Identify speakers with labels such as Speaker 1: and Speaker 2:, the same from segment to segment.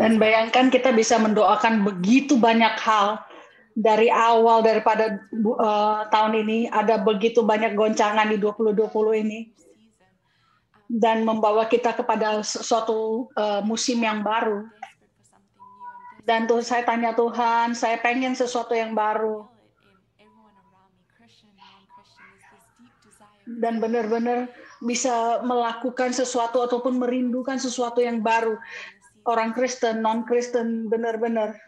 Speaker 1: Dan bayangkan kita bisa mendoakan begitu banyak hal dari awal daripada uh, tahun ini ada begitu banyak goncangan di 2020 ini dan membawa kita kepada suatu uh, musim yang baru. Dan tuh saya tanya Tuhan, saya pengen sesuatu yang baru. Dan benar-benar bisa melakukan sesuatu ataupun merindukan sesuatu yang baru. Orang Kristen, non-Kristen, benar-benar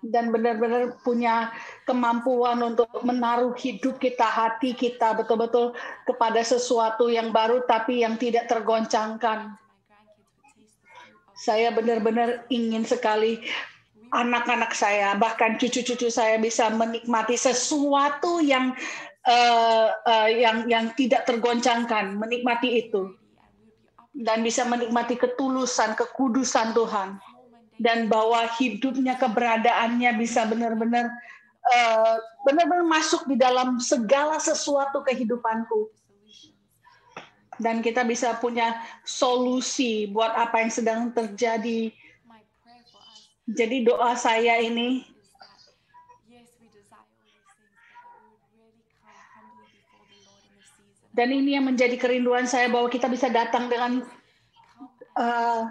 Speaker 1: dan benar-benar punya kemampuan untuk menaruh hidup kita, hati kita betul-betul kepada sesuatu yang baru tapi yang tidak tergoncangkan. Saya benar-benar ingin sekali anak-anak saya, bahkan cucu-cucu saya bisa menikmati sesuatu yang uh, uh, yang yang tidak tergoncangkan, menikmati itu. Dan bisa menikmati ketulusan, kekudusan Tuhan. Dan bahwa hidupnya keberadaannya bisa benar-benar uh, benar-benar masuk di dalam segala sesuatu kehidupanku. Dan kita bisa punya solusi buat apa yang sedang terjadi jadi doa saya ini dan ini yang menjadi kerinduan saya bahwa kita bisa datang dengan uh,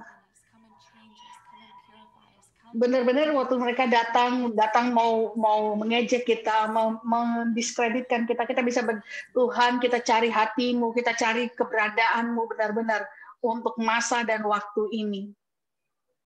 Speaker 1: benar-benar waktu mereka datang datang mau mau mengejek kita mau mendiskreditkan kita kita bisa Tuhan kita cari hatimu kita cari keberadaanmu benar-benar untuk masa dan waktu ini